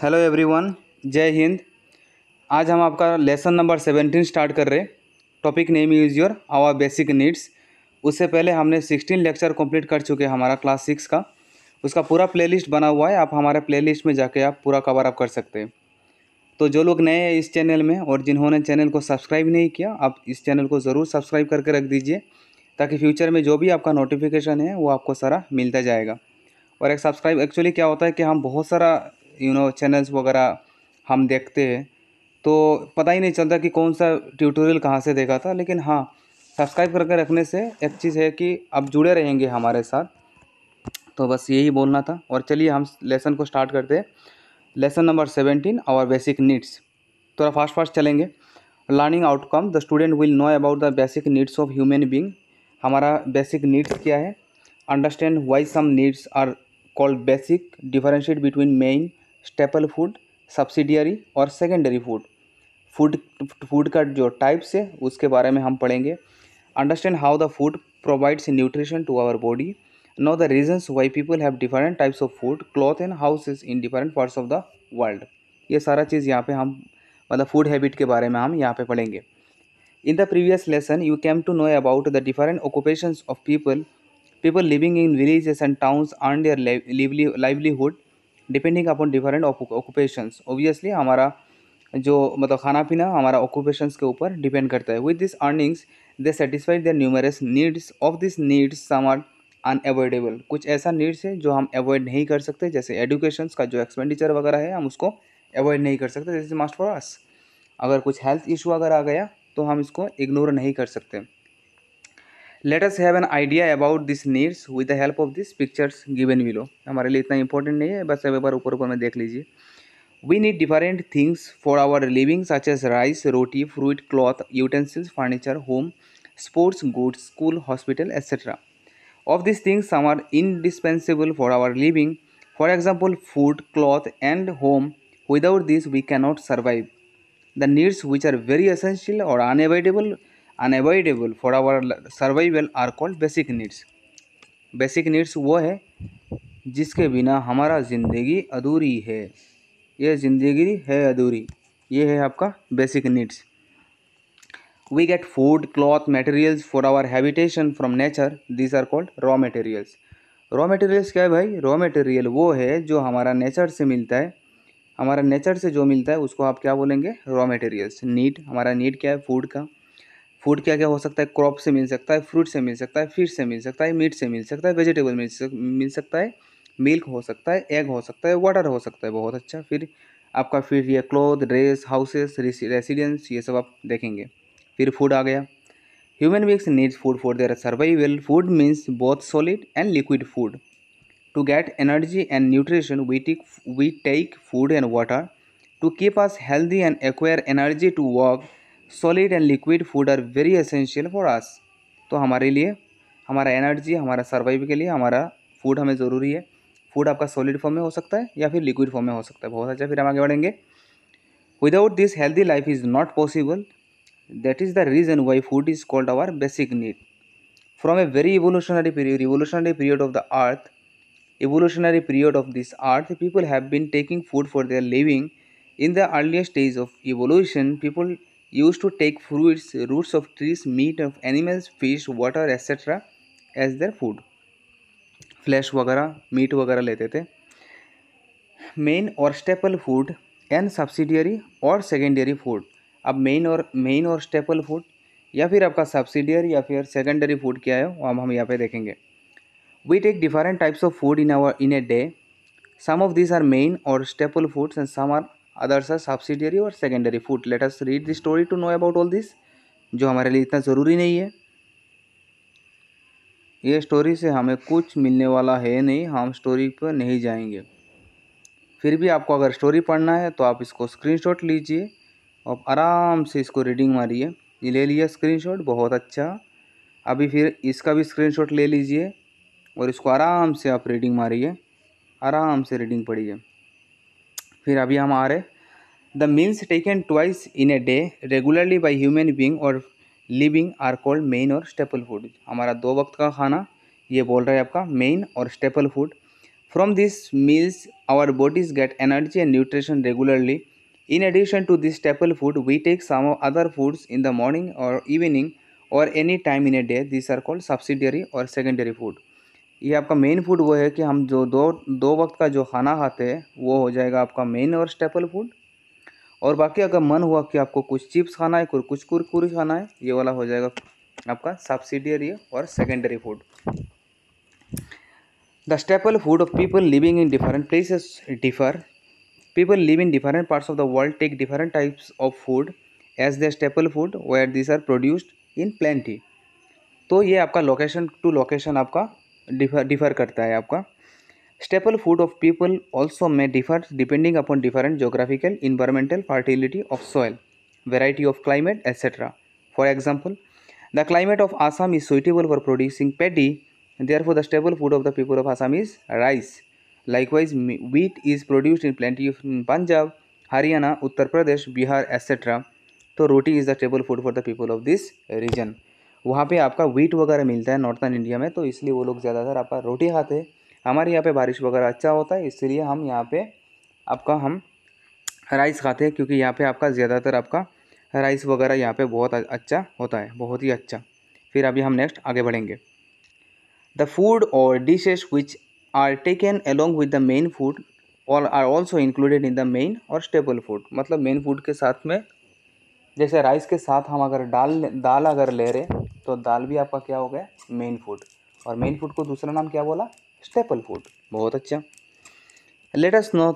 Hello everyone, जय हिंद। आज हम आपका लेसन नंबर सेवेंटीन स्टार्ट कर रहे topic name use your, our basic needs. उससे पहले हमने सिक्सटीन लेक्चर कंप्लीट कर चुके हैं हमारा क्लास सिक्स का। उसका पूरा प्लेलिस्ट बना हुआ है, आप हमारे प्लेलिस्ट में जाके आप पूरा कवर अप कर सकते हैं। तो जो लोग नए हैं इस चैनल में और जिन्होंने चैनल को सब्सक्राइब नहीं किया, आप इस चैनल को ज़रूर सब्सक्राइब करके रख दीजिए, ताकि फ्यूचर में जो भी आपका नोटिफिकेशन है, वो आपको सारा मिलता जाएगा। और एक सब्सक्राइब एक्चुअली क्या होता है कि हम बहुत सारा यू नो चैनल्स वगैरह हम देखते हैं। तो पता ही नहीं चलता कि कौन सा ट्यूटोरियल कहाँ से देखा था, लेकिन हाँ सब्सक्राइब करके रखने से एक चीज़ है कि आप जुड़े रहेंगे हमारे साथ। तो बस यही बोलना था। और चलिए हम लेसन को स्टार्ट करते हैं। Lesson number seventeen our basic needs थोड़ा फास्ट फास्ट चलेंगे। Learning outcome the student will know about the basic needs of human being हमारा बेसिक नीड्स क्या है? Understand why some needs are called basic differentiate between main staple food subsidiary और secondary food food food का जो types है, उसके बारे में हम पढ़ेंगे. Understand how the food provides nutrition to our body know the reasons why people have different types of food cloth and houses in different parts of the world ये सारा चीज़ यहाँ पे हम मतलब फ़ूड हैबिट के बारे में हम यहाँ पे पढ़ेंगे. In the previous lesson you came to know about the different occupations of people people living in villages and towns earn their livelihood depending upon different occupations. Obviously हमारा जो मतलब खाना पीना हमारा ऑक्यूपेशंस के ऊपर डिपेंड करता है। With this earnings they satisfied their numerous needs of this needs some are unavoidable कुछ ऐसा नीड्स है जो हम अवॉइड नहीं कर सकते, जैसे एडुकेशन का जो एक्सपेंडिचर वगैरह है, हम उसको अवॉइड नहीं कर सकते। This is must for us अगर कुछ हेल्थ इशू अगर आ गया तो हम इसको इग्नोर नहीं कर सकते। Let us have an idea about this needs with the help of this pictures given below हमारे लिए इतना इंपॉर्टेंट नहीं है, बस एक बार ऊपर ऊपर में देख लीजिए। We need different things for our living such as rice roti fruit cloth utensils furniture home sports goods school hospital etcetera of this things some are indispensable for our living. For example, food, cloth, and home. Without this, we cannot survive. The needs which are very essential or unavoidable unavoidable for our survival are called basic needs basic needs वो है जिसके बिना हमारा ज़िंदगी अधूरी है। ये ज़िंदगी है अधूरी। ये है आपका basic needs we get food cloth materials for our habitation from nature this are called raw materials raw materials क्या है भाई? रॉ मटेरियल वो है जो हमारा नेचर से मिलता है। हमारा नेचर से जो मिलता है उसको आप क्या बोलेंगे? रॉ मटेरियल्स नीड हमारा नीड क्या है? फ़ूड का। फ़ूड क्या क्या हो सकता है? क्रॉप से मिल सकता है फ्रूट से मिल सकता है फ़िश से मिल सकता है मीट से मिल सकता है वेजिटेबल मिल सक, मिल सकता है मिल्क हो सकता है एग हो सकता है वाटर हो सकता है बहुत अच्छा। फिर आपका फिर ये क्लोथ ड्रेस हाउसेस रेसिडेंस ये सब आप देखेंगे। फिर फ़ूड आ गया। Human beings needs food for their survival food means both solid and liquid food to get energy and nutrition we take we take food and water to keep us healthy and acquire energy to work solid and liquid food are very essential for us तो हमारे लिए, हमारा energy हमारा survive के लिए हमारा food हमें ज़रूरी है। फ़ूड आपका सॉलिड फॉर्म में हो सकता है या फिर लिक्विड फॉर्म में हो सकता है। बहुत अच्छा फिर हम आगे बढ़ेंगे। Without this healthy life is not possible that is the reason why food is called our basic need from a very evolutionary period revolutionary period of the earth evolutionary period of this earth people have been taking food for their living in the earliest stage of evolution people used to take fruits roots of trees meat of animals fish water etc as their food. Flesh वगैरह, meat वगैरह लेते थे। Main और staple food and subsidiary और secondary food. अब main और main और staple food या फिर आपका सब्सिडियरी या फिर सेकेंडरी फ़ूड क्या है, वो हम हम यहाँ पे देखेंगे। We take different types of food in our in a day some of this are main और staple foods and some are others are subsidiary और secondary food let us read the story to know about all this जो हमारे लिए इतना ज़रूरी नहीं है। ये स्टोरी से हमें कुछ मिलने वाला है नहीं, हम स्टोरी पर नहीं जाएँगे। फिर भी आपको अगर स्टोरी पढ़ना है तो आप इसको स्क्रीनशॉट लीजिए और आराम से इसको रीडिंग मारिए। ये ले लिया स्क्रीनशॉट बहुत अच्छा। अभी फिर इसका भी स्क्रीनशॉट ले लीजिए और इसको आराम से आप रीडिंग मारिए। आराम से रीडिंग पढ़िए। फिर अभी हम आ रहे the meals taken twice in a day regularly by human being और लिविंग आर कॉल्ड मेन और स्टेपल फ़ूड हमारा दो वक्त का खाना ये बोल रहा है आपका मेन और staple food From these meals, our bodies get energy and nutrition regularly. In addition to this staple food, we take some other foods in the morning or evening or any time in a day. These are called subsidiary or secondary food. ये आपका main food वो है कि हम जो दो दो वक्त का जो खाना खाते हैं वो हो जाएगा आपका मेन और स्टेपल फ़ूड और बाकी अगर मन हुआ कि आपको कुछ चिप्स खाना है कुछ कुरकुरी खाना है, ये वाला हो जाएगा आपका सब्सिडियरी और secondary food the staple food of people living in different places differ people live in different parts of the world take different types of food as the staple food where this are produced in plenty तो ये आपका location to location आपका differ differ करता है आपका. Food of people also में differ depending upon different geographical environmental fertility of soil variety of climate etcetera for example the climate of Assam is suitable for producing paddy therefore the stable food of the people of Assam is rice likewise wheat is produced in plenty in Punjab Haryana Uttar Pradesh Bihar etcetera तो roti is the table food for the people of this region वहाँ पे आपका wheat वगैरह मिलता है northern India में तो इसलिए वो लोग ज़्यादातर आपका रोटी खाते हैं। हमारे यहाँ पे बारिश वगैरह अच्छा होता है, इसलिए हम यहाँ पे आपका हम राइस खाते हैं, क्योंकि यहाँ पे आपका ज़्यादातर आपका राइस वगैरह यहाँ पे बहुत अच्छा होता है, बहुत ही अच्छा। फिर अभी हम नेक्स्ट आगे बढ़ेंगे। द फ़ूड और dishes which are taken along with the main food और are also included in the main और स्टेबल फ़ूड। मतलब मेन फ़ूड के साथ में, जैसे राइस के साथ हम अगर दाल दाल अगर ले रहे तो दाल भी आपका क्या हो गया? Main food. और मेन फ़ूड को दूसरा नाम क्या बोला? स्टेपल फ़ूड बहुत अच्छा। लेट अस नो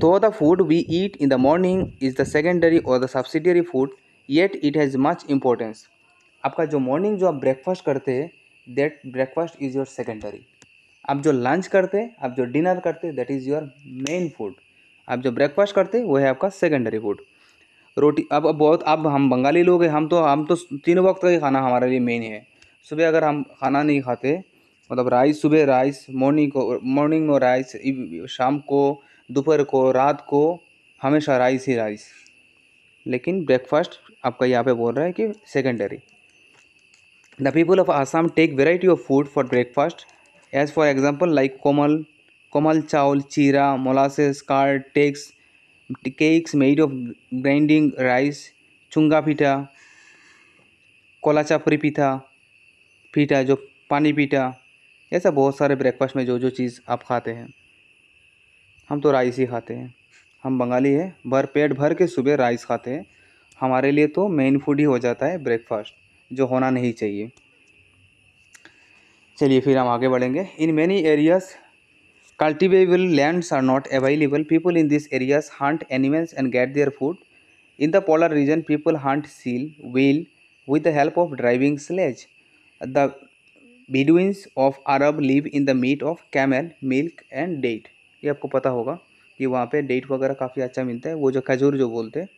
तो the food we eat in the morning is the secondary और the subsidiary food yet it has much importance आपका जो मॉर्निंग जो आप ब्रेकफास्ट करते हैं that breakfast is your secondary आप जो लंच करते हैं, आप जो डिनर करते हैं that is your main food आप जो ब्रेकफास्ट करते हैं, वो है आपका सेकेंडरी फ़ूड रोटी, अब बहुत, अब हम बंगाली लोग हैं, हम तो हम तो तीन वक्त का ही खाना हमारे लिए मेन है। सुबह अगर हम खाना नहीं खाते मतलब राइस, सुबह राइस, मॉर्निंग को, मॉर्निंग में राइस शाम को, दोपहर को, रात को, हमेशा राइस ही राइस। लेकिन ब्रेकफास्ट आपका यहाँ पे बोल रहा है कि secondary the people of Assam take variety of food for breakfast as for example like komal komal chawal chira molasses curd takes cakes made of grinding rice chunga pitha kola chapori पीठा पीठा जो पानी पीठा ऐसा बहुत सारे breakfast में जो जो चीज़ आप खाते हैं। हम तो राइस ही खाते हैं। हम बंगाली हैं, भर पेट भर के सुबह राइस खाते हैं। हमारे लिए तो मेन फ़ूड ही हो जाता है ब्रेकफास्ट जो होना नहीं चाहिए। चलिए फिर हम आगे बढ़ेंगे। In many areas cultivable lands are not available people in this areas hunt animals and get their food in the polar region people hunt seal whale with the help of driving sledge the Bedouins of Arab live in the meat of camel milk and date ये आपको पता होगा कि वहाँ पे date वगैरह काफ़ी अच्छा मिलता है। वो जो खजूर जो बोलते हैं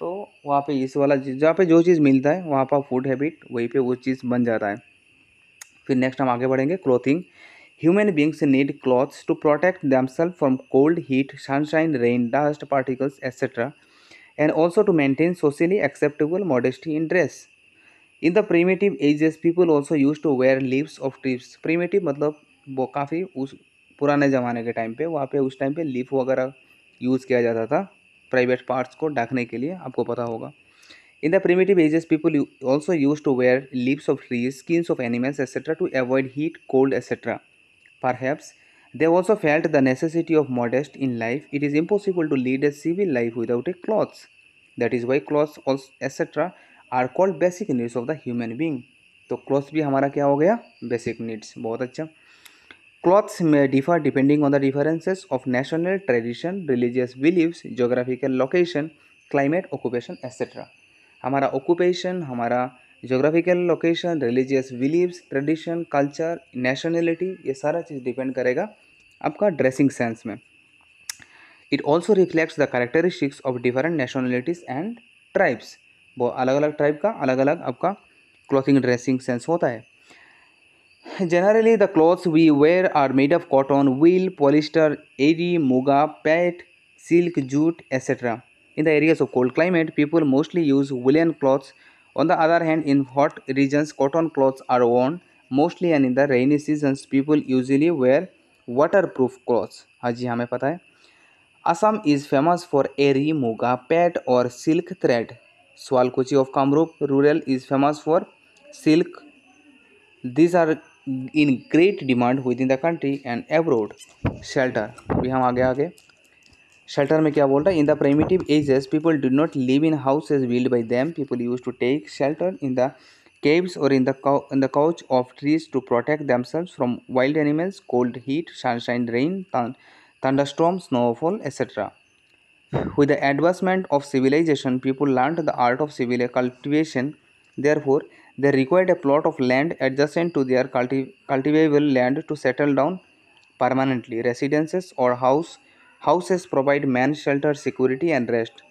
तो वहाँ पे इस वाला जहाँ पे जो चीज़ मिलता है, वहाँ पर फ़ूड हैबिट वहीं पे वो चीज़ बन जाता है। फिर नेक्स्ट हम आगे बढ़ेंगे clothing human beings need clothes to protect themself from cold heat sunshine rain dust particles etcetera and also to maintain socially acceptable modesty in dress in the primitive ages people also use to wear leaves of trees primitive मतलब वो काफ़ी उस पुराने ज़माने के time पे, वहाँ पे उस टाइम पे लिप वगैरह यूज़ किया जाता था प्राइवेट पार्ट्स को ढकने के लिए, आपको पता होगा। In the primitive ages people also use to wear leaves of trees skins of animals etcetera to avoid heat cold etcetera perhaps they also felt the necessity of modest in life it is impossible to lead a civil life without a clothes that is why clothes also etcetera are called basic needs of the human being तो clothes भी हमारा क्या हो गया? Basic needs, बहुत अच्छा। Clothes में differ depending on the differences of national tradition religious believes geographical location climate occupation etcetera हमारा ऑक्यूपेशन हमारा geographical location religious believes tradition culture nationality ये सारा चीज़ डिपेंड करेगा आपका ड्रेसिंग सेंस में। It also reflects the characteristics of different nationalities and tribes अलग अलग ट्राइब का अलग अलग आपका क्लॉथिंग ड्रेसिंग सेंस होता है। Generally the clothes we wear are made of cotton wool polyester eri muga pat silk jute etcetera in the areas of cold climate people mostly use woollen clothes On the other hand, in hot regions, cotton clothes are worn mostly and in the rainy seasons, people usually wear waterproof clothes हाँ जी हमें पता है। Assam is famous for eri muga pat और silk thread Sualkuchi of Kamrup rural is famous for silk this are in great demand within the country and abroad shelter अभी हम आगे आगे। शेल्टर में क्या बोल रहा है in the primitive ages people did not live in house as build by them people use to take shelter in the caves और in the in the couch of trees to protect themselves from wild animals cold heat sunshine rain thunder storm snowfall etcetera with the advancement of civilization people learned the art of civil cultivation therefore they required a plot of land adjacent to their culti- cultivable land to settle down permanently. Residences or house houses provide man shelter, security, and rest.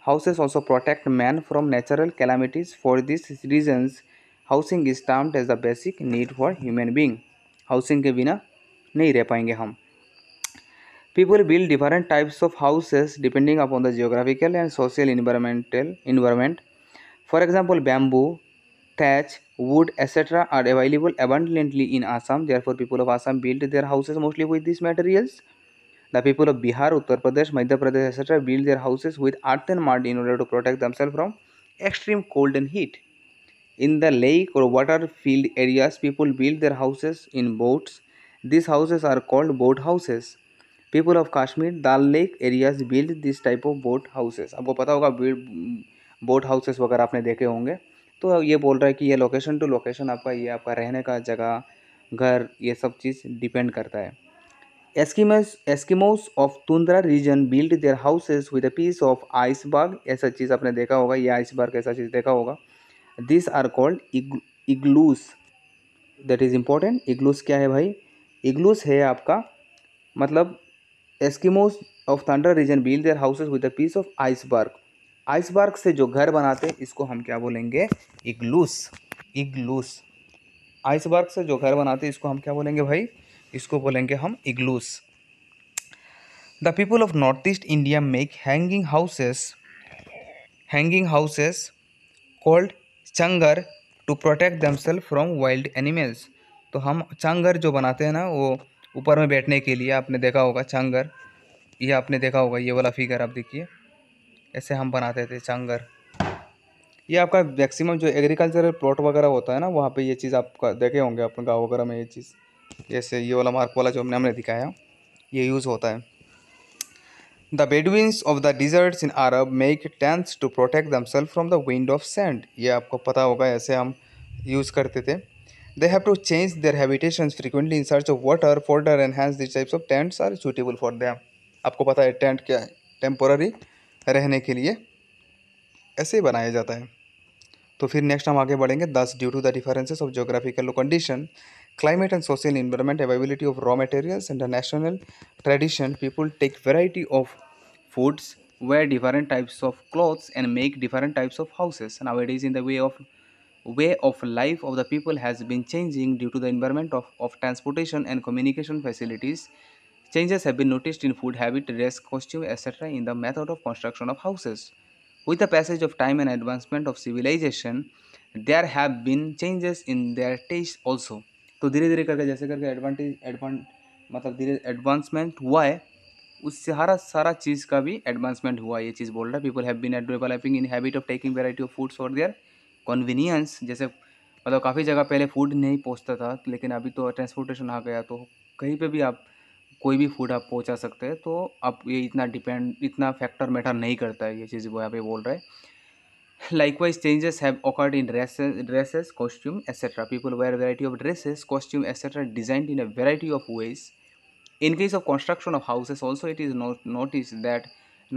Houses also protect man from natural calamities. For these reasons, housing is termed as the basic need for human being. Housing के बिना नहीं रह पाएंगे हम People build different types of houses depending upon the geographical and social environmental environment. For example, bamboo, thatch, wood, etc. are available abundantly in Assam. Therefore, people of Assam build their houses mostly with these materials. The people of Bihar, Uttar Pradesh, Madhya Pradesh, etc. build their houses with earth and mud in order to protect themselves from extreme cold and heat. In the lake or water filled areas, people build their houses in boats. These houses are called boat houses. People of Kashmir, Dal Lake areas build this type of boat houses. आपको पता होगा boat houses वगैरह आपने देखे होंगे। तो ये बोल रहा है कि ये लोकेशन टू लोकेशन आपका ये आपका रहने का जगह घर ये सब चीज़ डिपेंड करता है। Eskimos Eskimos of tundra region build their houses with a piece of iceberg ऐसा चीज़ आपने देखा होगा ये आइसबर्ग ऐसा चीज़ देखा होगा। This are called igloos that is important igloos क्या है भाई? इग्लूस है आपका मतलब Eskimos of thunder region build their houses with a piece of iceberg iceberg से जो घर बनाते हैं, इसको हम क्या बोलेंगे? इग्लूस इग्लूस आइसबर्ग से जो घर बनाते हैं, इसको हम क्या बोलेंगे भाई? इसको बोलेंगे हम igloos the people of north east India make hanging houses hanging houses called changar to protect themselves from wild animals तो हम चंगर जो बनाते हैं ना, वो ऊपर में बैठने के लिए आपने देखा होगा चंगर। ये आपने देखा होगा, ये वाला फिगर आप देखिए। ऐसे हम बनाते थे चांगर। ये आपका मैक्सिमम जो एग्रीकल्चरल प्लॉट वगैरह होता है ना, वहाँ पे ये चीज़ आप देखे होंगे अपने गाँव वगैरह में ये चीज़। जैसे ये वाला मार्क वाला जो हमने हमने दिखाया, ये यूज़ होता है। The Bedouins of the deserts in Arab make tents to protect themselves from the wind of sand ये आपको पता होगा, ऐसे हम यूज़ करते थे। They have to change their habitation frequently in search of water fodder and hence this types of tents are suitable for them आपको पता है टेंट क्या है? टेम्पोररी रहने के लिए ऐसे ही बनाया जाता है। तो फिर नेक्स्ट हम आगे बढ़ेंगे। Thus due to the differences of geographical condition climate and social environment availability of raw materials and national tradition people take variety of foods wear different types of clothes, and make different types of houses. Nowadays, in the way of way of life of the people has been changing due to the environment of, of transportation and communication facilities Changes have been noticed in food habit, dress, costume, etc. in the method of construction of houses. With the passage of time and advancement of civilization, there have been changes in their taste also. तो धीरे धीरे करके जैसे करके advantage एडवांट मतलब धीरे advancement हुआ है उससे सारा सारा चीज़ का भी एडवांसमेंट हुआ है ये चीज़ बोल रहा है people have been developing in habit of taking variety of foods for their convenience जैसे मतलब काफ़ी जगह पहले फ़ूड नहीं पहुँचता था, लेकिन अभी तो ट्रांसपोर्टेशन आ गया तो कहीं पर भी आप कोई भी फ़ूड आप पहुँचा सकते हैं तो आप ये इतना डिपेंड इतना फैक्टर मैटर नहीं करता है, ये चीज़ वो यहाँ पे बोल रहे likewise changes have occurred in dresses costume etcetera people wear variety of dresses costume etcetera designed in a variety of ways in case of construction of houses also it is note notice that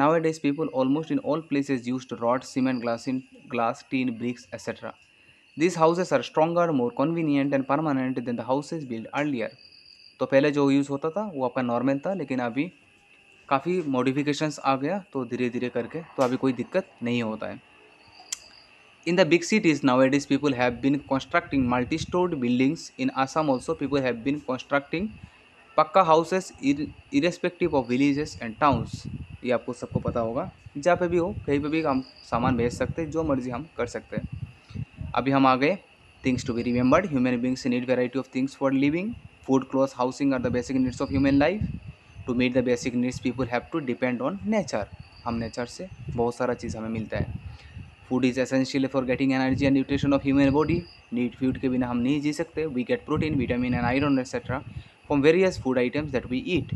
nowadays people almost in all places used rod cement glass in glass tin bricks etc these houses are stronger more convenient and permanent than the houses built earlier तो पहले जो use होता था वो आपका normal था लेकिन अभी काफ़ी मॉडिफिकेशंस आ गया तो धीरे धीरे करके तो अभी कोई दिक्कत नहीं होता है big cities nowadays people have been constructing multi storeyed buildings in Assam also people have been constructing pucca houses irrespective of villages and towns ये आपको सबको पता होगा। जहाँ पे भी हो, कहीं पे भी हम सामान भेज सकते हैं, जो मर्ज़ी हम कर सकते हैं। अभी हम आ गए। Things to be remembered human beings need variety of things for living food clothes housing are the basic needs of human life to meet the basic needs people have to depend on nature हम nature से बहुत सारा चीज़ हमें मिलता है। Food is essential for getting energy and nutrition of human body need food के बिना हम नहीं जी सकते। We get protein vitamin and iron etcetera from various food items that we eat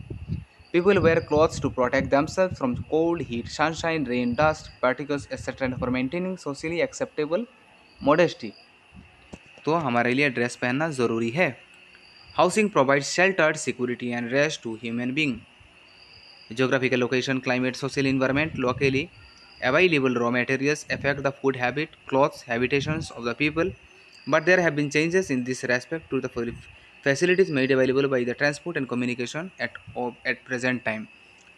People wear clothes to protect themselves from cold, heat, sunshine, rain, dust, particles, etc. and for maintaining socially acceptable modesty. तो हमारे लिए dress पहनना ज़रूरी है housing provide shelter security and rest to human being geographical location climate social environment locally available raw materials affect the food habit clothes habitations of the people but there have been changes in this respect to the facilities made available by the transport and communication at at present time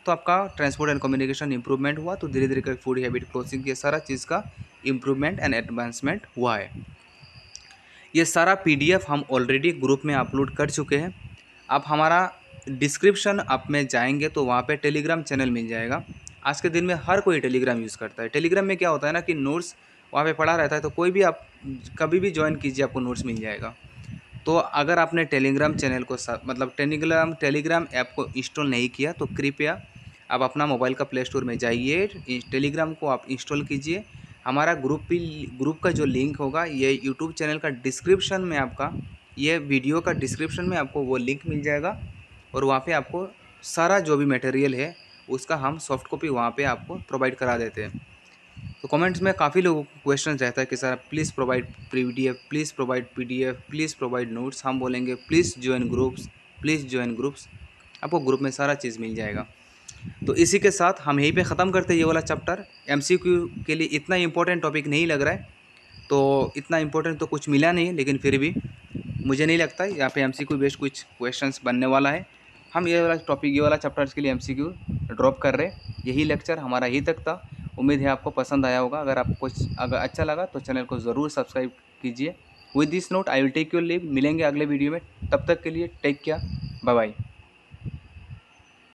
तो आपका transport and communication improvement हुआ तो धीरे धीरे food habit clothing ये सारा चीज़ का इम्प्रूवमेंट एंड एडवांसमेंट हुआ है। ये सारा पीडीएफ हम ऑलरेडी ग्रुप में अपलोड कर चुके हैं। आप हमारा डिस्क्रिप्शन आप में जाएँगे तो वहाँ पे टेलीग्राम चैनल मिल जाएगा। आज के दिन में हर कोई टेलीग्राम यूज़ करता है। टेलीग्राम में क्या होता है ना कि नोट्स वहाँ पे पढ़ा रहता है तो कोई भी आप, कभी भी ज्वाइन कीजिए, आपको नोट्स मिल जाएगा। तो अगर आपने टेलीग्राम चैनल को मतलब टेलीग्राम टेलीग्राम ऐप को इंस्टॉल नहीं किया तो कृपया आप अपना मोबाइल का प्ले स्टोर में जाइए। टेलीग्राम को आप इंस्टॉल कीजिए। हमारा ग्रुप भी ग्रुप का जो लिंक होगा, ये यूट्यूब चैनल का डिस्क्रिप्शन में आपका, ये वीडियो का डिस्क्रिप्शन में आपको वो लिंक मिल जाएगा। और वहाँ पे आपको सारा जो भी मटेरियल है, उसका हम सॉफ्ट कॉपी वहाँ पे आपको प्रोवाइड करा देते हैं। तो कमेंट्स में काफ़ी लोगों को क्वेश्चन रहता है कि, sir please provide P D F please provide P D F please provide notes हम बोलेंगे please join groups please join groups आपको ग्रुप में सारा चीज़ मिल जाएगा। तो इसी के साथ हम यहीं पे ख़त्म करते हैं ये वाला चैप्टर एमसीक्यू के लिए इतना इंपॉर्टेंट टॉपिक नहीं लग रहा है। तो इतना इंपॉर्टेंट तो कुछ मिला नहीं है लेकिन फिर भी मुझे नहीं लगता यहाँ पे एम सी क्यू बेस्ड कुछ क्वेश्चंस बनने वाला है। हम ये वाला टॉपिक ये वाला चैप्टर्स के लिए एमसीक्यू ड्रॉप कर रहे हैं। यही लेक्चर हमारा ही तक था। उम्मीद है आपको पसंद आया होगा। अगर आपको कुछ अगर अच्छा लगा तो चैनल को ज़रूर सब्सक्राइब कीजिए। With this note I will take your leave मिलेंगे अगले वीडियो में। तब तक के लिए टेक केयर बाय बाय